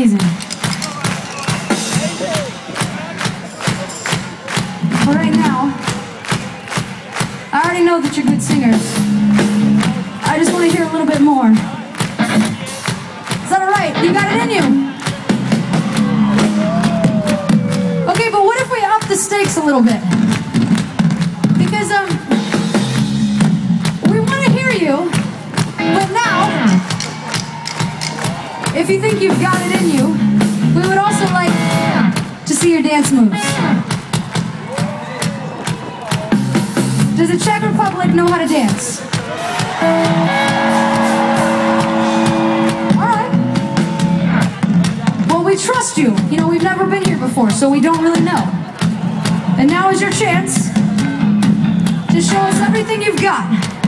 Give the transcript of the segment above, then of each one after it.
amazing. But right now, I already know that you're good singers. I just want to hear a little bit more. Is that alright? You got it in you. Okay, but what if we up the stakes a little bit? If you think you've got it in you, we would also like to see your dance moves. Does the Czech Republic know how to dance? Alright. Well, we trust you. You know, we've never been here before, so we don't really know. And now is your chance to show us everything you've got.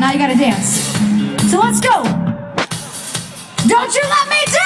Now you gotta dance. So let's go. Don't you let me down.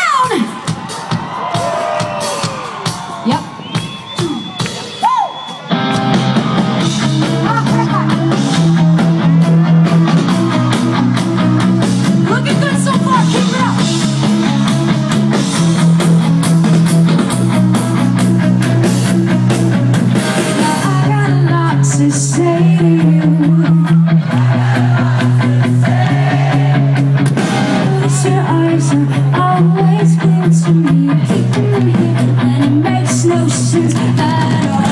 To me. Keeping them here, and it makes no sense at all.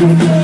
Oh,